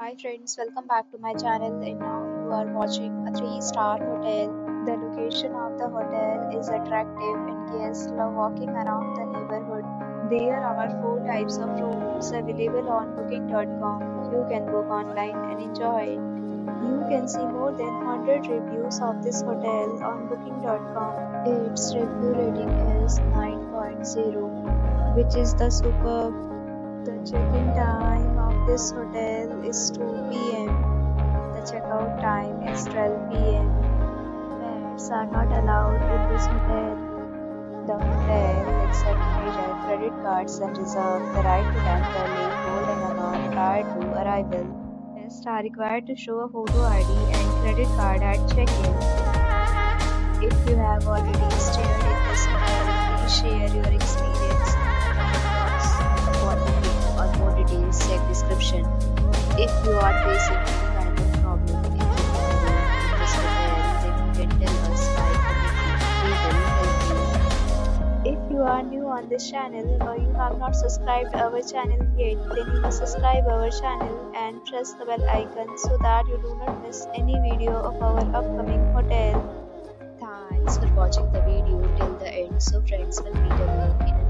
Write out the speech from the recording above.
Hi friends, welcome back to my channel and now you are watching a 3-star hotel. The location of the hotel is attractive and guests love walking around the neighborhood. There are 4 types of rooms available on booking.com. You can book online and enjoy. You can see more than 100 reviews of this hotel on booking.com. Its review rating is 9.0 which is the superb. The check-in time of this hotel is 2 p.m. The checkout time is 12 p.m. Pets are not allowed in this hotel. The hotel accepts major credit cards and reserves the right to temporarily hold an amount prior to arrival. Guests are required to show a photo ID and credit card at check-in. If you have already you are facing any kind of problem in can tell us by. If you are new on this channel or you have not subscribed our channel yet, then you must subscribe our channel and press the bell icon so that you do not miss any video of our upcoming hotel. Thanks for watching the video till the end. So friends will meet again in